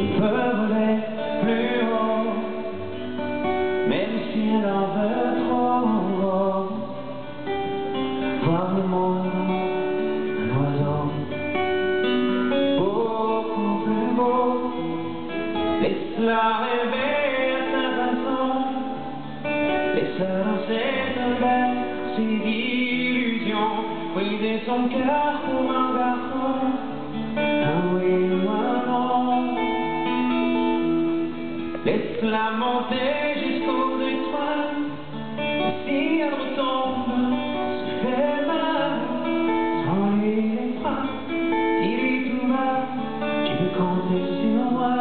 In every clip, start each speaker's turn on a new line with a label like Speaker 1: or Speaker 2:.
Speaker 1: Peut voler plus haut, même si elle en veut trop. Voir le un oiseau, beaucoup plus beau. Laisse-la rêver à sa façon, laisse-la danser de bercer d'illusions, briser son cœur Laisse-la monter jusqu'aux étoiles. Si elle retombe, se fait mal. Sans lui les bras, dis-lui tout bas, tu peux compter sur moi.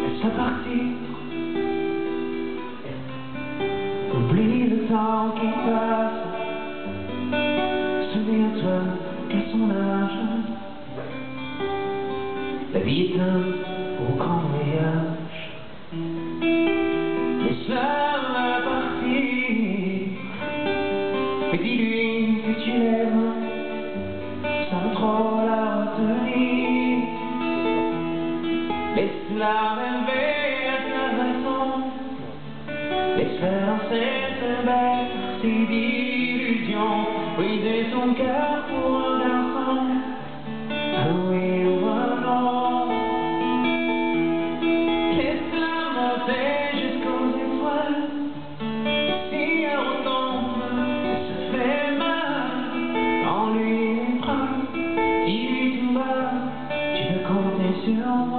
Speaker 1: Laisse-la partir. Oublie le temps qui passe. Souviens-toi qu'à son âge, la vie est un grand voyage. Laisse-la partir, et dis-lui que tu l'aimes, sans trop la retenir. Laisse-la rêver à sa façon, laisse-la danser ce bercer d'illusions, briser son cœur. jusqu'aux étoiles. Si elle retombe, se fait mal En lui épreuve, il lui tomba Tu peux compter sur moi.